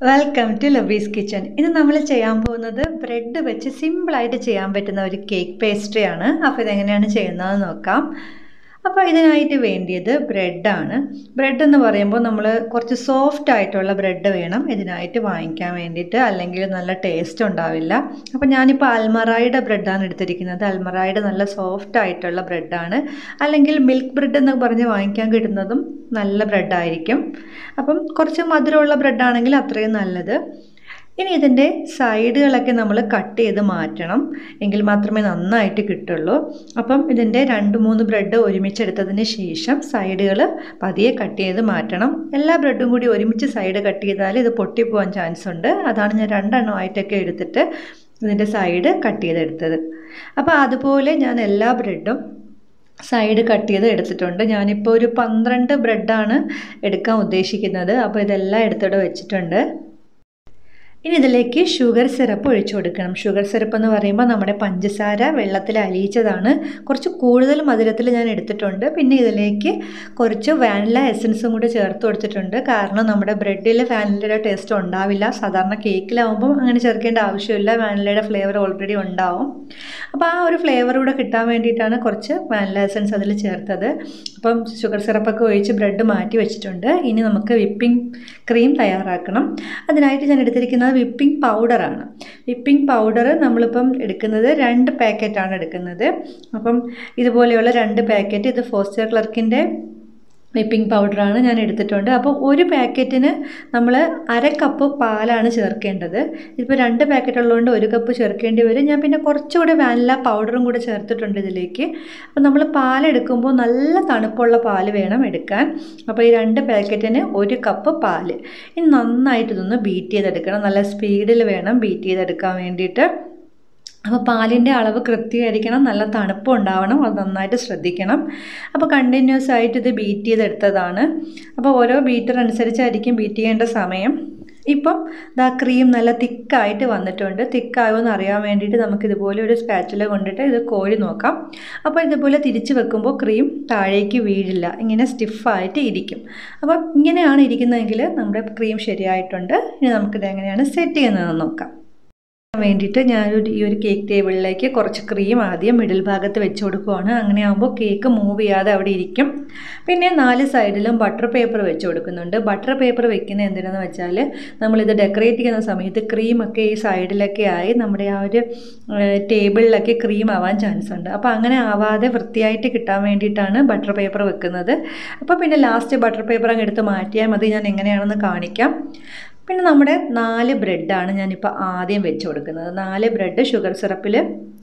Welcome to ലബീസ് kitchen ഇന്ന് നമ്മൾ ചെയ്യാൻ പോകുന്നത് ബ്രെഡ് വെച്ച് സിമ്പിളായിട്ട് ചെയ്യാൻ പറ്റുന്ന ഒരു കേക്ക് പേസ്ട്രിയാണ് അപ്പോൾ ഇതെങ്ങനെയാണ് ചെയ്യുന്നതെന്ന് നോക്കാം. അപ്പോൾ ഇതിനായിട്ട് വേണ്ടിയത് ബ്രെഡാണ്. ബ്രെഡ് എന്ന് പറയുമ്പോൾ നമ്മൾ കുറച്ച് സോഫ്റ്റ് ആയിട്ടുള്ള ബ്രെഡ് വേണം ഇതിനായിട്ട് വാങ്ങിക്കാൻ വേണ്ടിയിട്ട് അല്ലെങ്കിൽ നല്ല ടേസ്റ്റ് ഉണ്ടാവില്ല. അപ്പോൾ ഞാനിപ്പോൾ അൽമറായുടെ ബ്രെഡാണ് എടുത്തിരിക്കുന്നത്. അൽമറായുടെ നല്ല സോഫ്റ്റ് ആയിട്ടുള്ള ബ്രെഡാണ്. അല്ലെങ്കിൽ മിൽക്ക് ബ്രെഡ് എന്ന് പറഞ്ഞ് വാങ്ങിക്കാൻ കിട്ടുന്നതും നല്ല ബ്രെഡായിരിക്കും. അപ്പം കുറച്ച് മധുരമുള്ള ബ്രെഡാണെങ്കിൽ അത്രയും നല്ലത്. ഇനി ഇതിന്റെ സൈഡുകളൊക്കെ നമ്മൾ കട്ട് ചെയ്ത് മാറ്റണം. എങ്കിൽ മാത്രമേ നന്നായിട്ട് കിട്ടുള്ളൂ. അപ്പം ഇതിന്റെ രണ്ട് മൂന്ന് ബ്രെഡ് ഒരുമിച്ചെടുത്തതിന് ശേഷം സൈഡുകൾ പതിയെ കട്ട് ചെയ്ത് മാറ്റണം. എല്ലാ ബ്രെഡും കൂടി ഒരുമിച്ച് സൈഡ് കട്ട് ചെയ്താൽ ഇത് പൊട്ടിപ്പോകാൻ ചാൻസ് ഉണ്ട്. അതാണ് ഞാൻ രണ്ടെണ്ണമായിട്ടൊക്കെ എടുത്തിട്ട് ഇതിന്റെ സൈഡ് കട്ട് ചെയ്തെടുത്തത്. അപ്പോൾ അതുപോലെ ഞാൻ എല്ലാ ബ്രെഡും സൈഡ് കട്ട് ചെയ്ത് എടുത്തിട്ടുണ്ട്. ഞാനിപ്പോൾ ഒരു പന്ത്രണ്ട് ബ്രെഡാണ് എടുക്കാൻ ഉദ്ദേശിക്കുന്നത്. അപ്പോൾ ഇതെല്ലാം എടുത്തിട്ട് വെച്ചിട്ടുണ്ട്. ഇനി ഇതിലേക്ക് ഷുഗർ സിറപ്പ് ഒഴിച്ചു കൊടുക്കണം. ഷുഗർ സിറപ്പ് എന്ന് പറയുമ്പോൾ നമ്മുടെ പഞ്ചസാര വെള്ളത്തിൽ അലിയിച്ചതാണ്. കുറച്ച് കൂടുതൽ മധുരത്തിൽ ഞാൻ എടുത്തിട്ടുണ്ട്. പിന്നെ ഇതിലേക്ക് കുറച്ച് വാനില എസൻസും കൂടി ചേർത്ത് കൊടുത്തിട്ടുണ്ട്. കാരണം നമ്മുടെ ബ്രെഡിൽ വാനിലയുടെ ടേസ്റ്റ് ഉണ്ടാവില്ല. സാധാരണ കേക്കിലാവുമ്പോൾ അങ്ങനെ ചേർക്കേണ്ട ആവശ്യമില്ല. വാനിലയുടെ ഫ്ലേവർ ഓൾറെഡി ഉണ്ടാവും. അപ്പോൾ ആ ഒരു ഫ്ലേവർ കൂടെ കിട്ടാൻ വേണ്ടിയിട്ടാണ് കുറച്ച് വാനില എസൻസ് അതിൽ ചേർത്തത്. അപ്പം ഷുഗർ സിറപ്പൊക്കെ ഒഴിച്ച് ബ്രെഡ് മാറ്റി വെച്ചിട്ടുണ്ട്. ഇനി നമുക്ക് വിപ്പിംഗ് ക്രീം തയ്യാറാക്കണം. അതിനായിട്ട് ഞാൻ എടുത്തിരിക്കുന്നത് വിപ്പിംഗ് പൗഡറാണ് വിപ്പിംഗ് പൗഡർ നമ്മളിപ്പം എടുക്കുന്നത് രണ്ട് പാക്കറ്റാണ് എടുക്കുന്നത്. അപ്പം ഇതുപോലെയുള്ള രണ്ട് പാക്കറ്റ് ഇത് ഫോസ്റ്റർ ക്ലർക്കിന്റെ വിപ്പിംഗ് പൗഡറാണ് ഞാൻ എടുത്തിട്ടുണ്ട്. അപ്പോൾ ഒരു പാക്കറ്റിന് നമ്മൾ അര കപ്പ് പാലാണ് ചേർക്കേണ്ടത്. ഇപ്പോൾ രണ്ട് പാക്കറ്റ് ഉള്ളതുകൊണ്ട് ഒരു കപ്പ് ചേർക്കേണ്ടി വരും. ഞാൻ പിന്നെ കുറച്ചുകൂടെ വാനില പൗഡറും കൂടെ ചേർത്തിട്ടുണ്ട് ഇതിലേക്ക്. അപ്പോൾ നമ്മൾ പാലെടുക്കുമ്പോൾ നല്ല തണുപ്പുള്ള പാൽ വേണം എടുക്കാൻ. അപ്പോൾ ഈ രണ്ട് പാക്കറ്റിന് ഒരു കപ്പ് പാൽ. ഇനി നന്നായിട്ട് ഇതൊന്ന് ബീറ്റ് ചെയ്തെടുക്കണം. നല്ല സ്പീഡിൽ വേണം ബീറ്റ് ചെയ്തെടുക്കാൻ വേണ്ടിയിട്ട്. അപ്പോൾ പാലിന്റെ അളവ് കൃത്യമായിരിക്കണം നല്ല തണുപ്പ് ഉണ്ടാവണം അത് നന്നായിട്ട് ശ്രദ്ധിക്കണം. അപ്പോൾ കണ്ടിന്യൂസ് ആയിട്ട് ഇത് ബീറ്റ് ചെയ്തെടുത്തതാണ്. അപ്പോൾ ഓരോ ബീറ്റർ അനുസരിച്ചായിരിക്കും ബീറ്റ് ചെയ്യേണ്ട സമയം. ഇപ്പം ദാ ക്രീം നല്ല തിക്കായിട്ട് വന്നിട്ടുണ്ട്. തിക്കായോന്ന് അറിയാൻ വേണ്ടിയിട്ട് നമുക്ക് ഇതുപോലെ ഒരു സ്പാച്ചുല കൊണ്ടിട്ട് ഇത് കോരി നോക്കാം. അപ്പോൾ ഇതുപോലെ തിരിച്ച് വെക്കുമ്പോൾ ക്രീം താഴേക്ക് വീഴില്ല. ഇങ്ങനെ സ്റ്റിഫായിട്ട് ഇരിക്കും. അപ്പം ഇങ്ങനെയാണ് ഇരിക്കുന്നതെങ്കിൽ നമ്മുടെ ക്രീം ശരിയായിട്ടുണ്ട്. ഇനി നമുക്കിത് എങ്ങനെയാണ് സെറ്റ് ചെയ്യുന്നതെന്ന് നോക്കാം. വേണ്ടിയിട്ട് ഞാനൊരു ഈ ഒരു കേക്ക് ടേബിളിലേക്ക് കുറച്ച് ക്രീം ആദ്യം മിഡിൽ ഭാഗത്ത് വെച്ച് കൊടുക്കുവാണ്. അങ്ങനെ ആകുമ്പോൾ കേക്ക് മൂവ് ചെയ്യാതെ അവിടെ ഇരിക്കും. പിന്നെ നാല് സൈഡിലും ബട്ടർ പേപ്പർ വെച്ച് കൊടുക്കുന്നുണ്ട്. ബട്ടർ പേപ്പർ വെക്കുന്നത് എന്തിനാണെന്ന് വെച്ചാൽ നമ്മളിത് ഡെക്കറേറ്റ് ചെയ്യുന്ന സമയത്ത് ക്രീമൊക്കെ ഈ സൈഡിലൊക്കെ ആയി നമ്മുടെ ആ ഒരു ടേബിളിലൊക്കെ ക്രീം ആവാൻ ചാൻസ് ഉണ്ട്. അപ്പോൾ അങ്ങനെ ആവാതെ വൃത്തിയായിട്ട് കിട്ടാൻ വേണ്ടിയിട്ടാണ് ബട്ടർ പേപ്പർ വെക്കുന്നത്. അപ്പോൾ പിന്നെ ലാസ്റ്റ് ബട്ടർ പേപ്പർ അങ്ങ് എടുത്ത് മാറ്റിയാൽ മതി. ഞാൻ എങ്ങനെയാണെന്ന് കാണിക്കാം. പിന്നെ നമ്മുടെ നാല് ബ്രെഡാണ് ഞാനിപ്പോൾ ആദ്യം വെച്ച് കൊടുക്കുന്നത്. നാല് ബ്രെഡ് ഷുഗർ സിറപ്പിൽ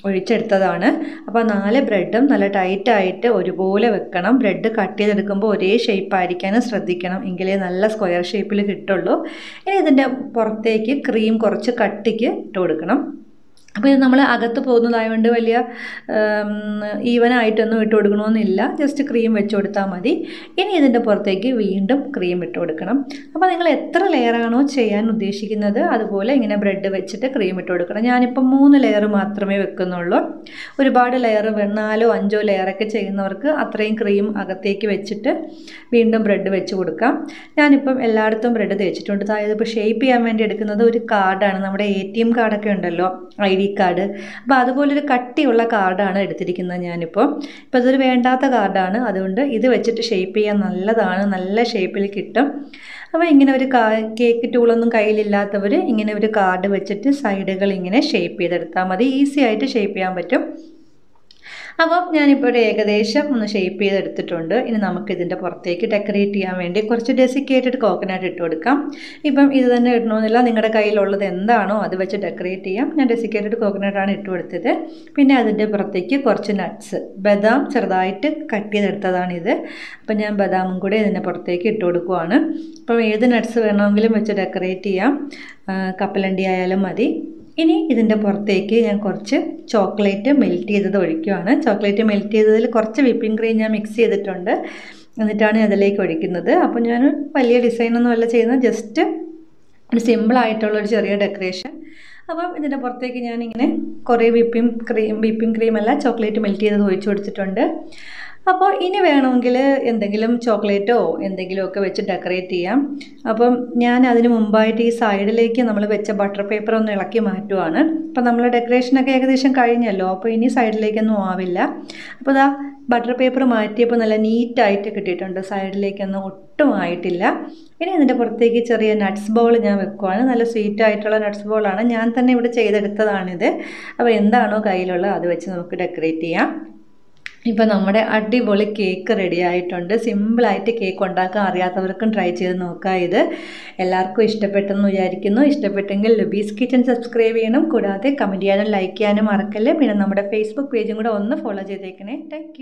ഒഴിച്ചെടുത്തതാണ്. അപ്പോൾ നാല് ബ്രെഡും നല്ല ടൈറ്റായിട്ട് ഒരുപോലെ വെക്കണം. ബ്രെഡ് കട്ട് ചെയ്തെടുക്കുമ്പോൾ ഒരേ ഷേപ്പ് ആയിരിക്കാനും ശ്രദ്ധിക്കണം. എങ്കിലേ നല്ല സ്ക്വയർ ഷേപ്പിൽ കിട്ടുള്ളൂ. ഇനി ഇതിന്റെ പുറത്തേക്ക് ക്രീം കുറച്ച് കട്ടിക്ക് ഇട്ട് കൊടുക്കണം. അപ്പോൾ ഇത് നമ്മൾ അകത്ത് പോകുന്നതായതുകൊണ്ട് വലിയ ഈവനായിട്ടൊന്നും ഇട്ട് കൊടുക്കണമെന്നില്ല. ജസ്റ്റ് ക്രീം വെച്ച് കൊടുത്താൽ മതി. ഇനി ഇതിന്റെ പുറത്തേക്ക് വീണ്ടും ക്രീം ഇട്ട് കൊടുക്കണം. അപ്പോൾ നിങ്ങൾ എത്ര ലെയറാണോ ചെയ്യാൻ ഉദ്ദേശിക്കുന്നത് അതുപോലെ ഇങ്ങനെ ബ്രെഡ് വെച്ചിട്ട് ക്രീം ഇട്ട് കൊടുക്കണം. ഞാനിപ്പോൾ മൂന്ന് ലെയർ മാത്രമേ വെക്കുന്നുള്ളൂ. ഒരുപാട് ലെയർ നാലോ അഞ്ചോ ലെയറൊക്കെ ചെയ്യുന്നവർക്ക് അത്രയും ക്രീം അകത്തേക്ക് വെച്ചിട്ട് വീണ്ടും ബ്രെഡ് വെച്ച് കൊടുക്കാം. ഞാനിപ്പം എല്ലായിടത്തും ബ്രെഡ് തേച്ചിട്ടുണ്ട്. അതായത് ഇപ്പോൾ ഷേപ്പ് ചെയ്യാൻ വേണ്ടി എടുക്കുന്നത് ഒരു കാർഡാണ് നമ്മുടെ എ ടി എം കാർഡൊക്കെ ഉണ്ടല്ലോ. ഐ ഡി കാർഡ് അപ്പോൾ അതുപോലൊരു കട്ടിയുള്ള കാർഡാണ് എടുത്തിരിക്കുന്നത് ഞാനിപ്പോൾ ഇപ്പോൾ ഇതൊരു വേണ്ടാത്ത കാർഡാണ് അതുകൊണ്ട് ഇത് വെച്ചിട്ട് ഷേപ്പ് ചെയ്യാൻ നല്ലതാണ്. നല്ല ഷേപ്പിൽ കിട്ടും. അപ്പോൾ ഇങ്ങനെ ഒരു കേക്ക് ടൂളൊന്നും കയ്യിലില്ലാത്തവർ ഇങ്ങനെ ഒരു കാർഡ് വെച്ചിട്ട് സൈഡുകൾ ഇങ്ങനെ ഷേപ്പ് ചെയ്തെടുത്താൽ മതി. ഈസി ആയിട്ട് ഷേപ്പ് ചെയ്യാൻ പറ്റും. അപ്പം ഞാനിപ്പോൾ ഒരു ഏകദേശം ഒന്ന് ഷേപ്പ് ചെയ്തെടുത്തിട്ടുണ്ട്. ഇനി നമുക്ക് നമുക്കിതിന്റെ പുറത്തേക്ക് ഡെക്കറേറ്റ് ചെയ്യാൻ വേണ്ടി കുറച്ച് ഡെസിക്കേറ്റഡ് കോക്കനട്ട് ഇട്ട് കൊടുക്കാം. ഇപ്പം ഇത് തന്നെ ഇടണമെന്നില്ല നിങ്ങളുടെ കയ്യിലുള്ളത് എന്താണോ അത് വെച്ച് ഡെക്കറേറ്റ് ചെയ്യാം. ഞാൻ ഡെസിക്കേറ്റഡ് കോക്കനട്ടാണ് ഇട്ട് കൊടുത്തത്. പിന്നെ അതിന്റെ പുറത്തേക്ക് കുറച്ച് നട്ട്സ് ബദാം ചെറുതായിട്ട് കട്ട് ചെയ്തെടുത്തതാണിത്. അപ്പം ഞാൻ ബദാമും കൂടെ ഇതിന്റെ പുറത്തേക്ക് ഇട്ട് കൊടുക്കുവാണ്. അപ്പം ഏത് നട്ട്സ് വേണമെങ്കിലും വെച്ച് ഡെക്കറേറ്റ് ചെയ്യാം. കപ്പലണ്ടി ആയാലും മതി. ഇനി ഇതിന്റെ പുറത്തേക്ക് ഞാൻ കുറച്ച് ചോക്ലേറ്റ് മെൽറ്റ് ചെയ്തത് ഒഴിക്കുകയാണ് ചോക്ലേറ്റ് മെൽറ്റ് ചെയ്തതിൽ കുറച്ച് വിപ്പിംഗ് ക്രീം ഞാൻ മിക്സ് ചെയ്തിട്ടുണ്ട്. എന്നിട്ടാണ് അതിലേക്ക് ഒഴിക്കുന്നത്. അപ്പോൾ ഞാൻ വലിയ ഡിസൈനൊന്നും അല്ല ചെയ്യുന്നത്. ജസ്റ്റ് ഒരു സിമ്പിളായിട്ടുള്ളൊരു ചെറിയ ഡെക്കറേഷൻ അപ്പം ഇതിന്റെ പുറത്തേക്ക് ഞാനിങ്ങനെ കുറേ വിപ്പിംഗ് ക്രീം വിപ്പിംഗ് ക്രീം അല്ല ചോക്ലേറ്റ് മെൽറ്റ് ചെയ്തത് ഒഴിച്ചു കൊടുത്തിട്ടുണ്ട്. അപ്പോൾ ഇനി വേണമെങ്കിൽ എന്തെങ്കിലും ചോക്ലേറ്റോ എന്തെങ്കിലുമൊക്കെ വെച്ച് ഡെക്കറേറ്റ് ചെയ്യാം. അപ്പം ഞാൻ അതിന് മുമ്പായിട്ട് ഈ സൈഡിലേക്ക് നമ്മൾ വെച്ച ബട്ടർ പേപ്പർ ഒന്ന് ഇളക്കി മാറ്റുവാണ്. അപ്പം നമ്മൾ ഡെക്കറേഷനൊക്കെ ഏകദേശം കഴിഞ്ഞല്ലോ. അപ്പോൾ ഇനി സൈഡിലേക്കൊന്നും ആവില്ല. അപ്പോൾ ഇതാ ബട്ടർ പേപ്പർ മാറ്റിയപ്പോൾ നല്ല നീറ്റായിട്ട് കിട്ടിയിട്ടുണ്ട്. സൈഡിലേക്കൊന്നും ഒട്ടും ആയിട്ടില്ല. ഇനി ഇതിന്റെ പുറത്തേക്ക് ചെറിയ നട്ട്സ് ബോൾ ഞാൻ വെക്കുവാണ്. നല്ല സ്വീറ്റ് ആയിട്ടുള്ള നട്ട്സ് ബോളാണ് ഞാൻ തന്നെ ഇവിടെ ചെയ്തെടുത്തതാണിത്. അപ്പോൾ എന്താണോ കയ്യിലുള്ളത് അത് വെച്ച് നമുക്ക് ഡെക്കറേറ്റ് ചെയ്യാം. ഇപ്പോൾ നമ്മുടെ അടിപൊളി കേക്ക് റെഡി ആയിട്ടുണ്ട്. സിമ്പിളായിട്ട് കേക്ക് ഉണ്ടാക്കാൻ അറിയാത്തവർക്കും ട്രൈ ചെയ്ത് നോക്കുക ഇത്. എല്ലാവർക്കും ഇഷ്ടപ്പെട്ടെന്ന് വിചാരിക്കുന്നു. ഇഷ്ടപ്പെട്ടെങ്കിൽ ലുബീസ് കിച്ചൺ സബ്സ്ക്രൈബ് ചെയ്യണം. കൂടാതെ കമന്റ് ചെയ്യാനും ലൈക്ക് ചെയ്യാനും മറക്കല്ലേ. പിന്നെ നമ്മുടെ ഫേസ്ബുക്ക് പേജും കൂടെ ഒന്ന് ഫോളോ ചെയ്തേക്കണേ. താങ്ക്